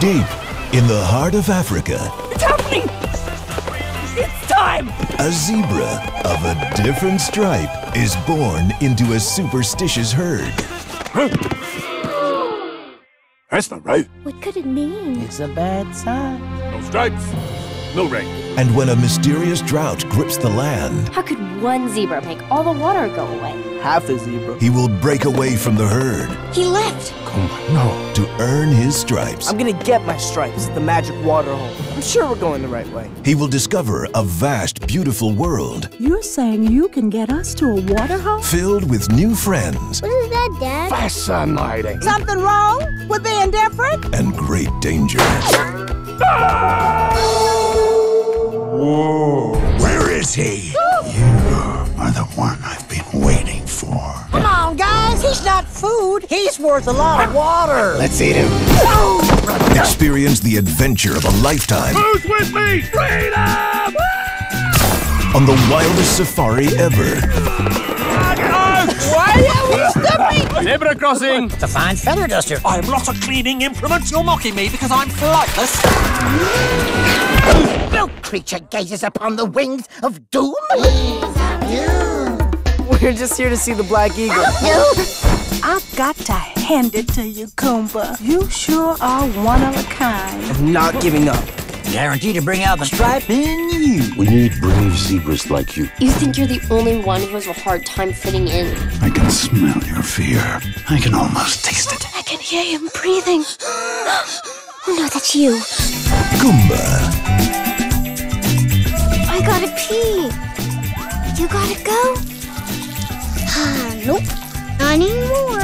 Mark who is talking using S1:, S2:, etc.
S1: Deep in the heart of Africa,
S2: It's happening! It's time!
S1: a zebra of a different stripe is born into a superstitious herd.
S3: That's not right.
S4: What could it mean?
S5: It's a bad sign.
S3: No stripes, no rain.
S1: And when a mysterious drought grips the land,
S4: How could one zebra make all the water go away?
S5: Half a zebra.
S1: he will break away from the herd
S4: He left!
S3: no.
S1: to earn his stripes.
S5: I'm gonna get my stripes at the magic water hole. I'm sure we're going the right way.
S1: He will discover a vast, beautiful world
S6: You're saying you can get us to a water hole?
S1: filled with new friends
S4: What is that, Dad?
S3: Fascinating.
S6: Something wrong with being different?
S1: and great danger. Ah!
S7: Where is he? You are the one I've been waiting for.
S6: Come on, guys. He's not food. He's worth a lot of water.
S7: Let's eat him.
S1: Experience the adventure of a lifetime
S3: Who's with me? Freedom!
S1: on the wildest safari ever. Why are we stepping?
S5: Zebra crossing!
S6: It's a fine feather duster.
S2: I am not a cleaning implement. You're mocking me because I'm flightless.
S6: No creature gazes upon the wings of doom.
S5: We're just here to see the Black Eagle.
S6: I've got to hand it to you, Khumba. You sure are one of a kind.
S5: I'm not giving up.
S6: Guaranteed to bring out the stripe in you.
S7: We need brave zebras like you.
S4: You think you're the only one who has a hard time fitting in?
S7: I can smell your fear. I can almost taste it.
S4: I can hear him breathing. oh no, that's you. Khumba, Gotta go? Nope. Not anymore.